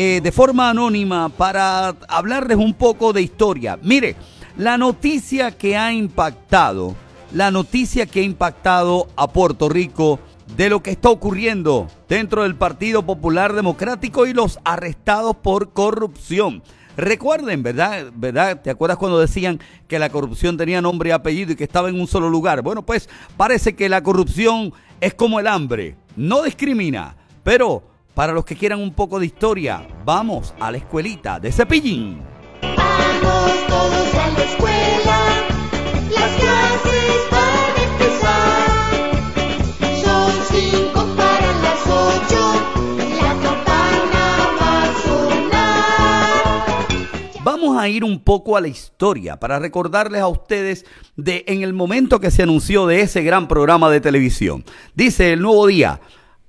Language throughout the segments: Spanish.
eh, de forma anónima para hablarles un poco de historia. Mire, la noticia que ha impactado, la noticia que ha impactado a Puerto Rico de lo que está ocurriendo dentro del Partido Popular Democrático y los arrestados por corrupción. Recuerden, ¿verdad? ¿verdad? ¿Te acuerdas cuando decían que la corrupción tenía nombre y apellido y que estaba en un solo lugar? Bueno, pues parece que la corrupción es como el hambre, no discrimina, pero para los que quieran un poco de historia, vamos a la escuelita de Cepillín. Vamos todos a la escuela, las clases van a empezar. Son cinco para las ocho, la campana va a sonar. Vamos a ir un poco a la historia para recordarles a ustedes de en el momento que se anunció de ese gran programa de televisión. Dice el nuevo día,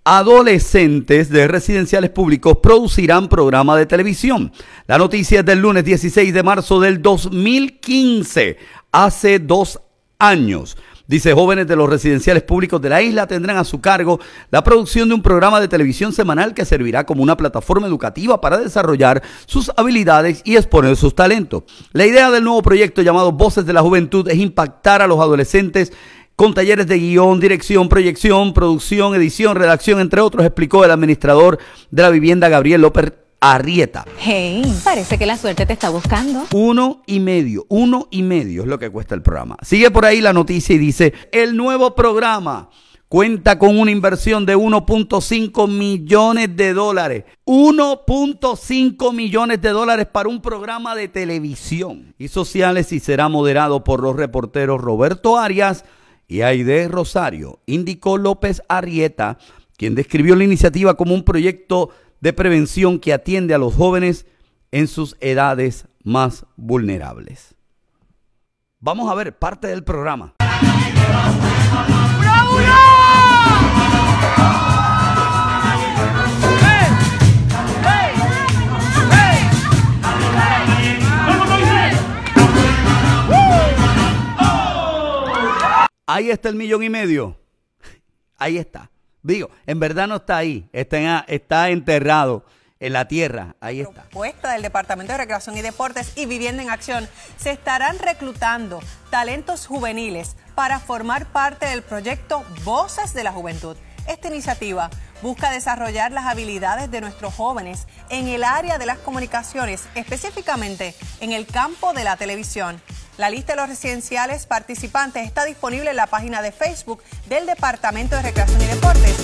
adolescentes de residenciales públicos producirán programa de televisión. La noticia es del lunes 16 de marzo del 2015, hace dos años. Dice, jóvenes de los residenciales públicos de la isla tendrán a su cargo la producción de un programa de televisión semanal que servirá como una plataforma educativa para desarrollar sus habilidades y exponer sus talentos. La idea del nuevo proyecto llamado Voces de la Juventud es impactar a los adolescentes con talleres de guion, dirección, proyección, producción, edición, redacción, entre otros, explicó el administrador de la vivienda Gabriel López Arrieta. Hey, parece que la suerte te está buscando. Uno y medio, uno y medio es lo que cuesta el programa. Sigue por ahí la noticia y dice, el nuevo programa cuenta con una inversión de 1.5 millones de dólares. 1.5 millones de dólares para un programa de televisión y sociales y será moderado por los reporteros Roberto Arias y Aide Rosario. Indicó López Arrieta, quien describió la iniciativa como un proyecto de prevención que atiende a los jóvenes en sus edades más vulnerables. Vamos a ver parte del programa. Ahí está el millón y medio. Ahí está. Digo, en verdad no está ahí, está, en- está enterrado en la tierra. Ahí está. propuesta del Departamento de Recreación y Deportes y Vivienda en Acción, se estarán reclutando talentos juveniles para formar parte del proyecto Voces de la Juventud. Esta iniciativa busca desarrollar las habilidades de nuestros jóvenes en el área de las comunicaciones, específicamente en el campo de la televisión. La lista de los residenciales participantes está disponible en la página de Facebook del Departamento de Recreación y Deportes